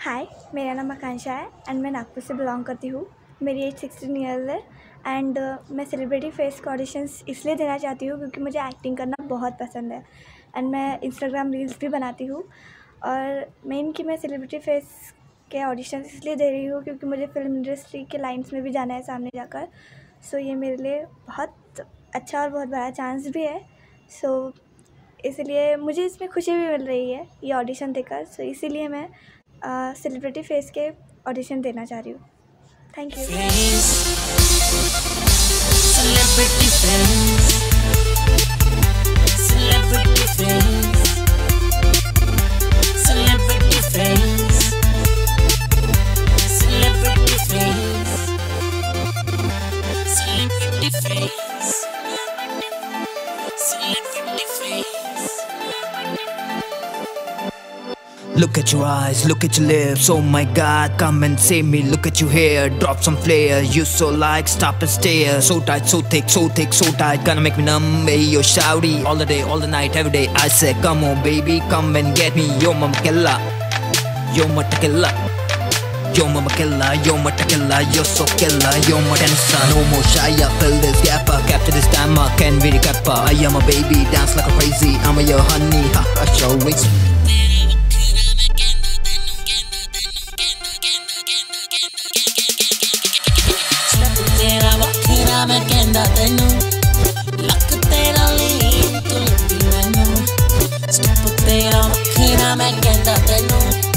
हाय मेरा नाम आकांक्षा है एंड मैं नागपुर से बिलोंग करती हूँ। मेरी एज सिक्सटीन ईयर्स है एंड uh, मैं सेलिब्रिटी फेस के ऑडिशंस इसलिए देना चाहती हूँ क्योंकि मुझे एक्टिंग करना बहुत पसंद है। एंड मैं इंस्टाग्राम रील्स भी बनाती हूँ और मेन कि मैं सेलिब्रिटी फेस के ऑडिशन इसलिए दे रही हूँ क्योंकि मुझे फ़िल्म इंडस्ट्री के लाइन्स में भी जाना है सामने जाकर। सो so, ये मेरे लिए बहुत अच्छा और बहुत बड़ा चांस भी है। सो so, इसलिए मुझे इसमें खुशी भी मिल रही है, ये ऑडिशन देकर। सो इसीलिए मैं सेलिब्रिटी फेस के ऑडिशन देना चाह रही हूँ। Thank you Look at your eyes, look at your lips. Oh my god, come and save me. Look at your hair, drop some flair. You so like, stop and stare. So tight, so thick, so thick, so tight. Gonna make me numb. Hey, yo, shouty. All the day, all the night, every day. I say, come on, baby, come and get me. Yo, mama killer. Yo, mama killer. Yo, mama killer. Yo, mama killer. You're so killer. Yo, my dancer. No more shy. I fill this gap. up, Capture this time. I can really cap. I am a baby, dance like a crazy. I'm a your honey. Ha ha, show ਨਾ ਮੈਂ ਕਹਿੰਦਾ ਤੈਨੂੰ ਲੱਕ ਤੇਰਾ ਲਈ ਤੂੰ ਲੱਗੀ ਮੈਨੂੰ step ਤੇਰਾ ਵੱਖਰਾ ਮੈਂ ਕਹਿੰਦਾ ਤੈਨੂੰ